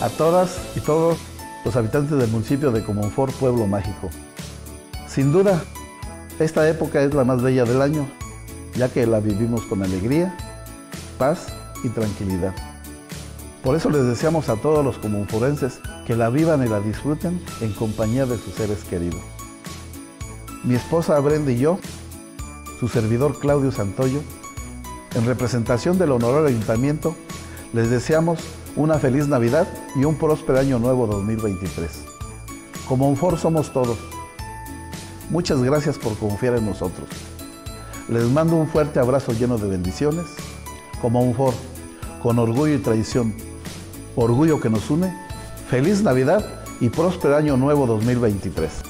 a todas y todos los habitantes del municipio de Comonfort, Pueblo Mágico. Sin duda, esta época es la más bella del año, ya que la vivimos con alegría, paz y tranquilidad. Por eso les deseamos a todos los comonforenses que la vivan y la disfruten en compañía de sus seres queridos. Mi esposa Brenda y yo, su servidor Claudio Santoyo, en representación del Honorario Ayuntamiento, les deseamos una feliz Navidad y un próspero año nuevo 2023. Como Unfor somos todos. Muchas gracias por confiar en nosotros. Les mando un fuerte abrazo lleno de bendiciones. Como Unfor, con orgullo y tradición, orgullo que nos une. Feliz Navidad y próspero año nuevo 2023.